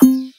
Bye.